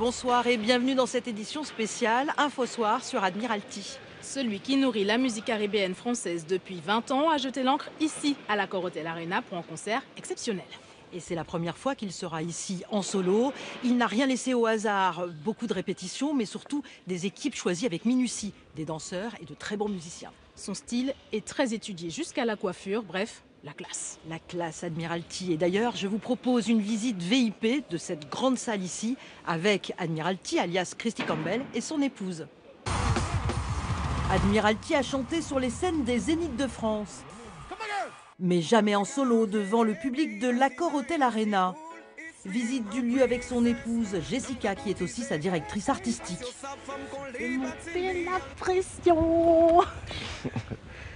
Bonsoir et bienvenue dans cette édition spéciale Info Soir sur Admiralty. Celui qui nourrit la musique caribéenne française depuis 20 ans a jeté l'encre ici, à la Hotel Arena, pour un concert exceptionnel. Et c'est la première fois qu'il sera ici en solo. Il n'a rien laissé au hasard, beaucoup de répétitions, mais surtout des équipes choisies avec minutie, des danseurs et de très bons musiciens. Son style est très étudié jusqu'à la coiffure, bref, la classe. La classe Admiralty. Et d'ailleurs, je vous propose une visite VIP de cette grande salle ici avec Admiralty, alias Christy Campbell, et son épouse. Admiralty a chanté sur les scènes des Zéniths de France. Mais jamais en solo devant le public de l'Accord Hotel Arena. Visite du lieu avec son épouse Jessica, qui est aussi sa directrice artistique. la pression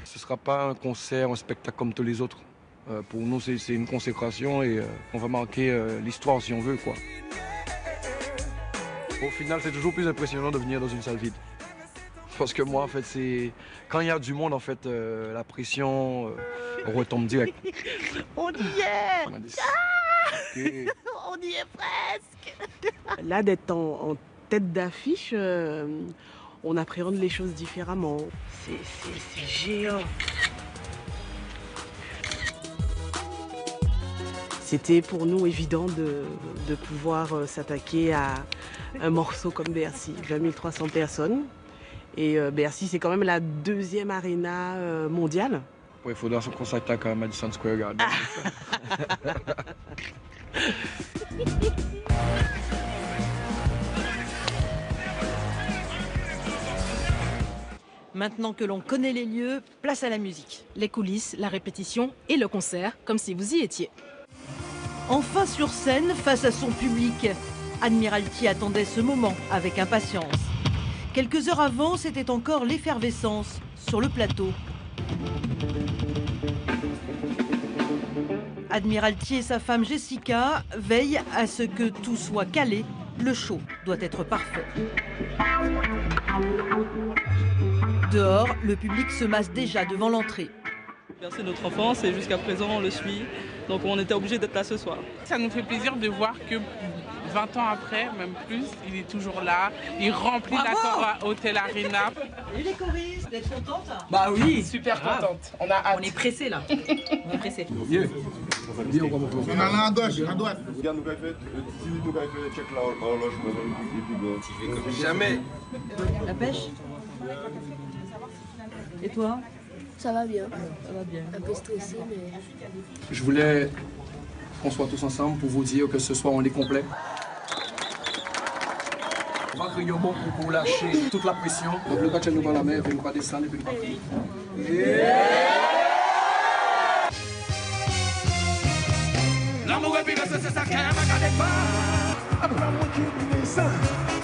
Ce ne sera pas un concert, un spectacle comme tous les autres. Euh, pour nous, c'est une consécration et euh, on va marquer euh, l'histoire si on veut. quoi. Au final, c'est toujours plus impressionnant de venir dans une salle vide. Parce que moi, en fait, c'est quand il y a du monde, en fait, la pression retombe direct. on y est On y est presque Là, d'être en, tête d'affiche, on appréhende les choses différemment. C'est géant C'était pour nous évident de, pouvoir euh, s'attaquer à un morceau comme Bercy, 20 300 personnes. Et euh, Bercy, c'est quand même la deuxième arena euh, mondiale. il faudra qu'on s'attaque à Madison Square Garden. Maintenant que l'on connaît les lieux, place à la musique. Les coulisses, la répétition et le concert, comme si vous y étiez. Enfin sur scène, face à son public, Admiralty attendait ce moment avec impatience. Quelques heures avant, c'était encore l'effervescence sur le plateau. Admiralty et sa femme Jessica veillent à ce que tout soit calé. Le show doit être parfait. Dehors, le public se masse déjà devant l'entrée. C'est notre enfance et jusqu'à présent on le suit. Donc on était obligé d'être là ce soir. Ça nous fait plaisir de voir que 20 ans après, même plus, il est toujours là. Il remplit la Hôtel Arena. Et les choristes, d'être contente Bah oui, super contente. On a hâte. On est pressé là. On est pressé. On a à gauche, à droite. Regarde, nous check Jamais. La pêche Et toi ça va bien. Ça va bien. Un peu stressé, mais. Je voulais qu'on soit tous ensemble pour vous dire que ce soir on est complet. On va crier au bon pour lâcher toute la pression. Donc le nous dans la mer, il ne pas descendre et puis nous yeah. L'amour est c'est ça qui est pas.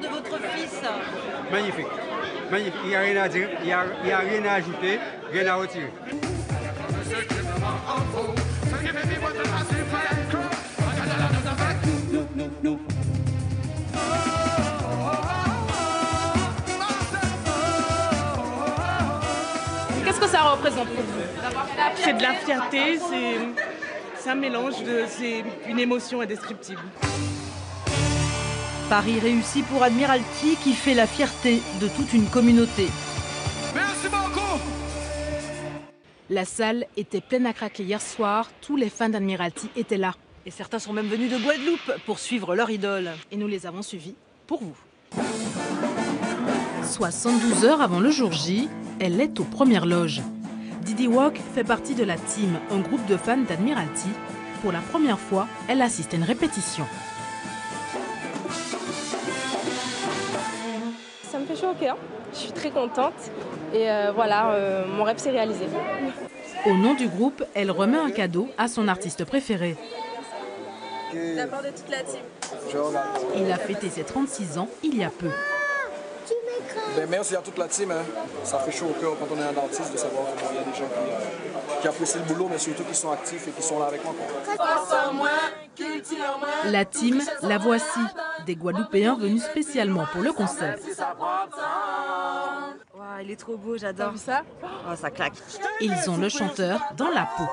De votre fils Magnifique. Magnifique. Il n'y a rien à dire, il n'y a, a, rien à ajouter, rien à retirer. Qu'est-ce que ça représente pour vous C'est de la fierté, c'est un mélange, c'est une émotion indescriptible. Paris réussi pour Admiralty qui fait la fierté de toute une communauté. Merci beaucoup La salle était pleine à craquer hier soir. Tous les fans d'Admiralty étaient là. Et certains sont même venus de Guadeloupe pour suivre leur idole. Et nous les avons suivis pour vous. 72 heures avant le jour J, elle est aux premières loges. Didi Walk fait partie de la team, un groupe de fans d'Admiralty. Pour la première fois, elle assiste à une répétition. Chaud au cœur. Je suis très contente. Et euh, voilà, euh, mon rêve s'est réalisé. Au nom du groupe, elle remet un cadeau à son artiste préféré. La part de toute la team. Il a fêté ses 36 ans il y a peu. Ben, merci à toute la team. Hein. Ça fait chaud au cœur quand on est un artiste de savoir qu'il y a des gens qui, qui, apprécient le boulot, mais surtout qui sont actifs et qui sont là avec moi. La team, la voici. Des Guadeloupéens venus spécialement pour le concert. Wow, il est trop beau, j'adore. ça? Oh, Ça claque. Ils ont le chanteur dans la peau.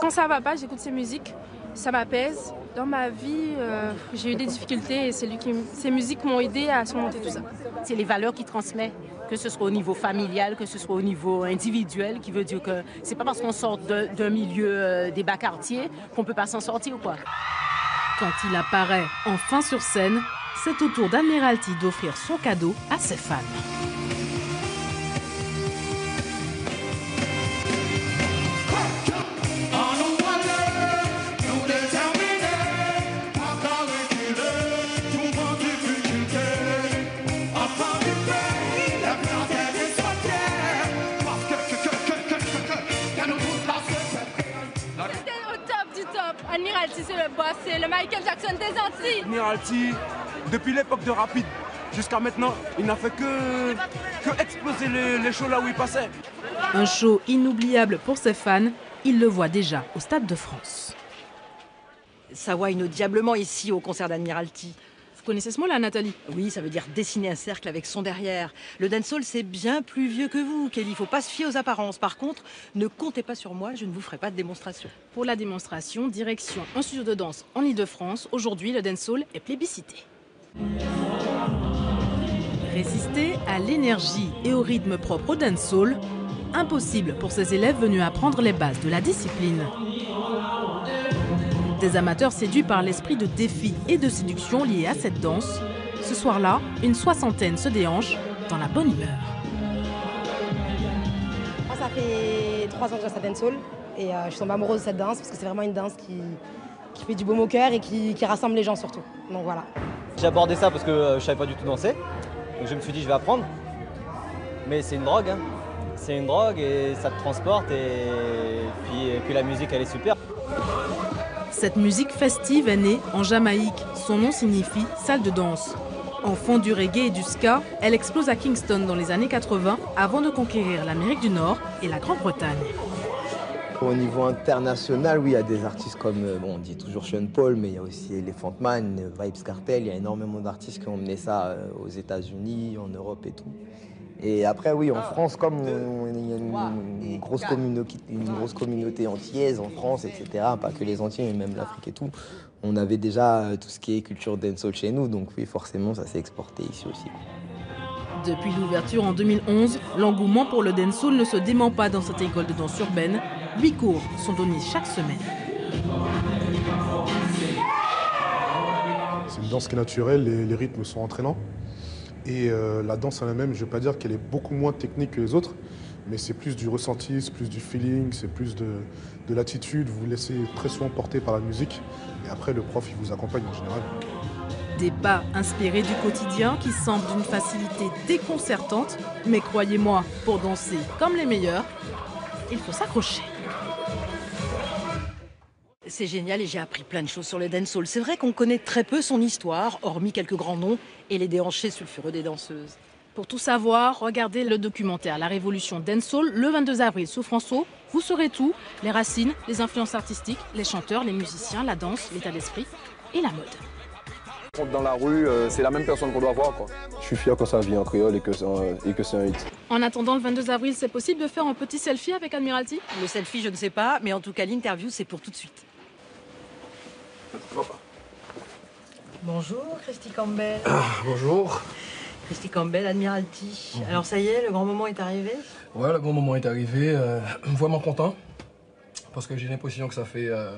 Quand ça va pas, j'écoute ces musiques, ça m'apaise. Dans ma vie, euh, j'ai eu des difficultés et c'est lui qui, ces musiques m'ont aidé à surmonter tout ça. C'est les valeurs qu'il transmet, que ce soit au niveau familial, que ce soit au niveau individuel, qui veut dire que c'est pas parce qu'on sort d'un milieu euh, des bas quartiers qu'on peut pas s'en sortir ou quoi. Quand il apparaît enfin sur scène, c'est au tour d'Admiralty d'offrir son cadeau à ses fans. Admiralty, c'est le boss, c'est le Michael Jackson des Antilles. Admiralty, depuis l'époque de Rapide jusqu'à maintenant, il n'a fait que, que exploser les, les shows là où il passait. Un show inoubliable pour ses fans, il le voit déjà au Stade de France. Ça wine diablement ici au concert d'Admiralty. Vous connaissez ce mot-là, Nathalie Oui, ça veut dire dessiner un cercle avec son derrière. Le dancehall, c'est bien plus vieux que vous, Kelly. Il faut pas se fier aux apparences. Par contre, ne comptez pas sur moi, je ne vous ferai pas de démonstration. Pour la démonstration, direction un studio de danse en Ile-de-France. Aujourd'hui, le dancehall est plébiscité. Résister à l'énergie et au rythme propre au dancehall, impossible pour ces élèves venus apprendre les bases de la discipline. Des amateurs séduits par l'esprit de défi et de séduction lié à cette danse, ce soir-là, une soixantaine se déhanche dans la bonne humeur. Moi, ça fait trois ans que je à dancehall et euh, je suis tombée amoureuse de cette danse parce que c'est vraiment une danse qui, qui fait du baume au cœur et qui, qui rassemble les gens surtout. Donc voilà. J'ai abordé ça parce que euh, je savais pas du tout danser. Donc je me suis dit je vais apprendre. Mais c'est une drogue. Hein. C'est une drogue et ça te transporte et puis, et puis la musique elle est super. Cette musique festive est née en Jamaïque. Son nom signifie salle de danse. Enfant du reggae et du ska, elle explose à Kingston dans les années 80 avant de conquérir l'Amérique du Nord et la Grande-Bretagne. Au niveau international, oui, il y a des artistes comme, euh, on dit toujours Sean Paul, mais il y a aussi Elephant Man, Vibes Cartel, il y a énormément d'artistes qui ont mené ça euh, aux États-Unis, en Europe et tout. Et après, oui, en France, comme il y a une, une grosse communauté, une grosse communauté antillaise en France, etc., pas que les Antillais, mais même l'Afrique et tout, on avait déjà euh, tout ce qui est culture dancehall chez nous, donc oui, forcément, ça s'est exporté ici aussi. Depuis l'ouverture en 2011, l'engouement pour le dancehall ne se dément pas dans cette école de danse urbaine. Huit cours sont donnés chaque semaine. C'est une danse qui est naturelle, les, les rythmes sont entraînants. Et euh, la danse en elle-même, je ne vais pas dire qu'elle est beaucoup moins technique que les autres, mais c'est plus du ressenti, c'est plus du feeling, c'est plus de, de l'attitude. Vous vous laissez très souvent porter par la musique. Et après, le prof, il vous accompagne en général. Des pas inspirés du quotidien qui semblent d'une facilité déconcertante, mais croyez-moi, pour danser comme les meilleurs, il faut s'accrocher. C'est génial et j'ai appris plein de choses sur le dancehall. C'est vrai qu'on connaît très peu son histoire, hormis quelques grands noms et les déhanchés sulfureux des danseuses. Pour tout savoir, regardez le documentaire La Révolution Dancehall le 22 avril sous François. Vous saurez tout, les racines, les influences artistiques, les chanteurs, les musiciens, la danse, l'état d'esprit et la mode. Dans la rue, euh, c'est la même personne qu'on doit voir. Quoi. Je suis fier quand ça vit en créole et que c'est un, et que c'est un hit. En attendant le 22 avril, c'est possible de faire un petit selfie avec Admiralty? Le selfie, je ne sais pas, mais en tout cas, l'interview, c'est pour tout de suite. Bonjour, Christy Campbell. Bonjour. Christy Campbell, Admiralty. Alors ça y est, le grand moment est arrivé Ouais, le bon moment est arrivé. euh, vraiment content. Parce que j'ai l'impression que ça fait. euh,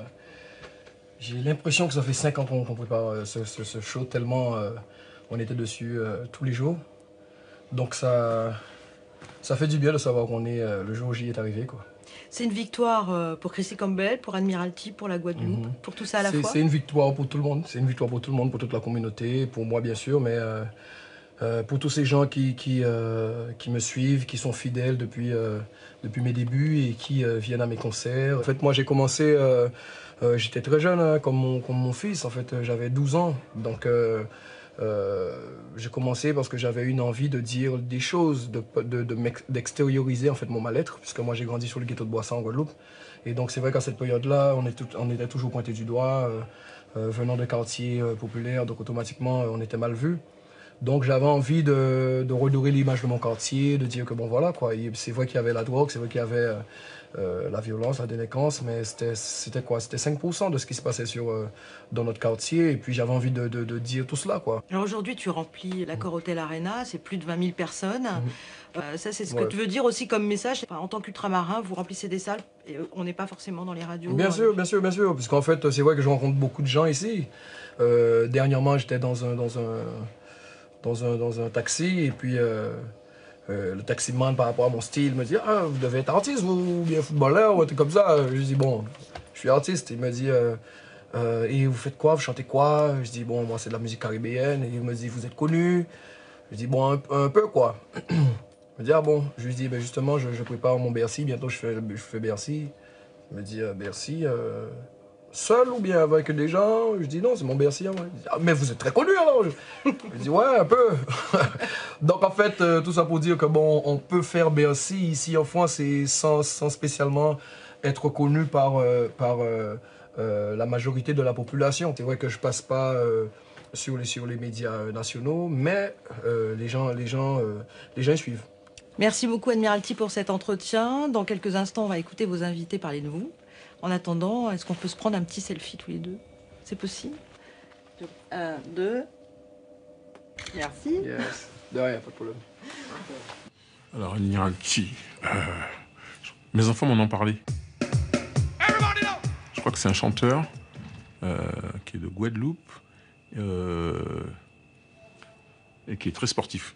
j'ai l'impression que ça fait 5 ans qu'on prépare euh, ce, ce- ce show, tellement euh, on était dessus tous les jours. Donc ça. Ça fait du bien de savoir qu'on est. le jour J est arrivé, quoi. C'est une victoire euh, pour Christy Campbell, pour Admiralty, pour la Guadeloupe, Mhm. pour tout ça à la C'est- fois C'est une victoire pour tout le monde. C'est une victoire pour tout le monde, pour toute la communauté, pour moi bien sûr, mais euh, euh, pour tous ces gens qui, qui, euh, qui me suivent, qui sont fidèles depuis, depuis mes débuts et qui viennent à mes concerts. En fait, moi j'ai commencé j'étais très jeune, hein, comme, mon, comme mon fils, en fait, j'avais 12 ans. Donc, euh, euh, j'ai commencé parce que j'avais une envie de dire des choses, d'extérioriser de, de, en fait mon mal-être, puisque moi j'ai grandi sur le ghetto de Boisson en Guadeloupe. Et donc c'est vrai qu'à cette période-là, on, on, était toujours pointé du doigt, venant de quartiers populaires, donc automatiquement on était mal vu. Donc j'avais envie de, de redorer l'image de mon quartier, de dire que bon voilà quoi, c'est vrai qu'il y avait la drogue, c'est vrai qu'il y avait euh, la violence, la délinquance, mais c'était quoi? C'était 5% de ce qui se passait sur, euh, dans notre quartier. Et puis j'avais envie de, de, dire tout cela. Quoi. Alors aujourd'hui, tu remplis l'accord Hôtel Arena, c'est plus de 20 000 personnes. Mhm. Euh, ça, c'est ce que tu veux dire aussi comme message? en tant qu'ultramarin, vous remplissez des salles et on n'est pas forcément dans les radios. Bien sûr, bien sûr, bien sûr. Puisqu'en fait, c'est vrai que je rencontre beaucoup de gens ici. dernièrement, j'étais dans un, dans, un, dans, un, dans un taxi et puis euh, le taximan, par rapport à mon style, me dit Ah, vous devez être artiste, vous, ou bien footballeur, ou un truc comme ça. Je dis Bon, je suis artiste. Il me dit euh, euh, Et vous faites quoi? Vous chantez quoi Je dis Bon, moi, c'est de la musique caribéenne. Et il me dit Vous êtes connu Je dis Bon, un, peu, quoi. il me dit Ah bon Je lui dis ben, Justement, je, prépare mon Bercy. Bientôt, je fais, je fais Bercy. Il me dit Bercy seul ou bien avec des gens Je dis non, c'est mon Bercy. Hein, ah, mais vous êtes très connu alors Je, dis ouais, un peu. Donc en fait, euh, tout ça pour dire que bon, on peut faire Bercy ici en France et sans, sans spécialement être connu par, euh, par euh, la majorité de la population. C'est vrai que je passe pas sur, les, sur les médias nationaux, mais les, gens, les, gens, les gens suivent. Merci beaucoup Admiralty pour cet entretien. Dans quelques instants, on va écouter vos invités parler de vous. En attendant, est-ce qu'on peut se prendre un petit selfie tous les deux? C'est possible? Un, deux. Merci. Yes. De rien, pas de problème. Alors, Admiralty. Euh, mes enfants m'en ont parlé. Je crois que c'est un chanteur euh, qui est de Guadeloupe euh, et qui est très sportif.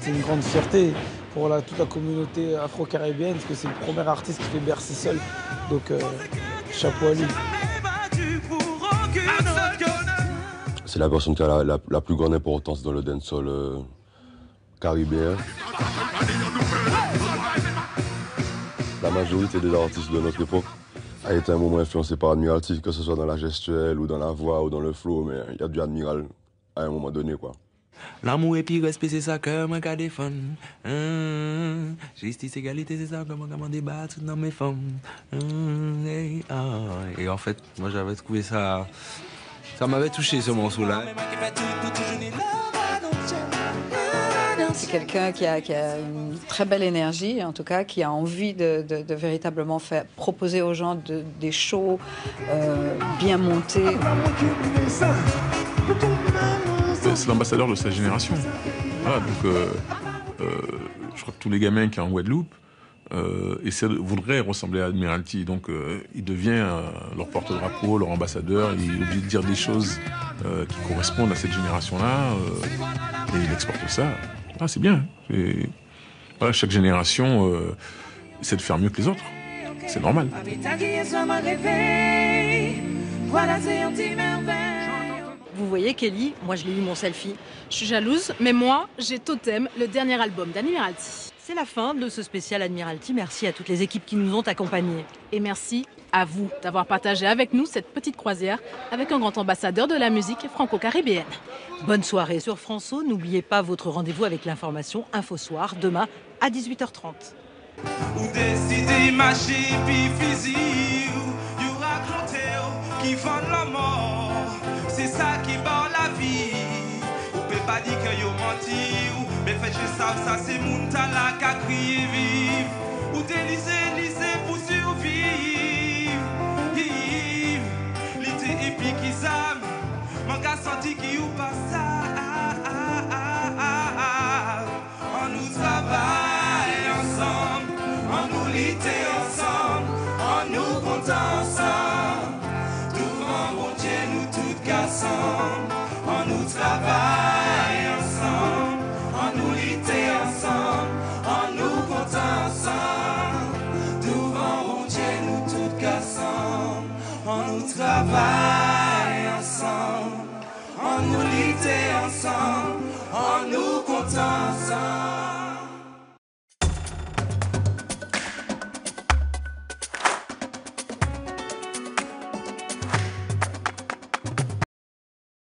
C'est une grande fierté pour toute la communauté afro-caribéenne, parce que c'est le premier artiste qui fait Bercy seul. Donc, euh, chapeau à lui. C'est la personne qui a la, plus grande importance dans le dancehall euh, caribéen. La majorité des artistes de notre époque a été un moment influencé par Admiralty, que ce soit dans la gestuelle ou dans la voix ou dans le flow, mais il y a du Admiral à un moment donné, quoi. L'amour et puis respect, c'est ça que moi qu'à défendre. Hein? Justice, égalité, c'est ça que moi qu'à débattre dans mes femmes. Hein? Et, ah. et en fait, moi j'avais trouvé ça. Ça m'avait touché ce morceau-là. C'est quelqu'un qui a, qui a, une très belle énergie, en tout cas, qui a envie de, de, véritablement faire, proposer aux gens de, des shows euh, bien montés c'est l'ambassadeur de sa génération. Donc euh, euh, je crois que tous les gamins qui sont en Guadeloupe euh, voudraient ressembler à Admiralty. Donc il devient leur porte-drapeau, leur ambassadeur. Il est obligé de dire des choses qui correspondent à cette génération-là. et il exporte ça. Ah, c'est bien. Voilà, chaque génération essaie de faire mieux que les autres. C'est normal. Voilà, vous voyez, Kelly, moi je l'ai eu mon selfie. Je suis jalouse, mais moi, j'ai Totem, le dernier album d'Admiralty. C'est la fin de ce spécial Admiralty. Merci à toutes les équipes qui nous ont accompagnés. Et merci à vous d'avoir partagé avec nous cette petite croisière avec un grand ambassadeur de la musique franco-caribéenne. Bonne soirée sur François. N'oubliez pas votre rendez-vous avec l'information Info Soir demain à 18h30. C'est pa di ke yo manti ou Men fè jè sav sa se moun tala ka kriye viv Ou te lise lise pou surviv Li te epi ki zam Man ka santi ki ou pa sa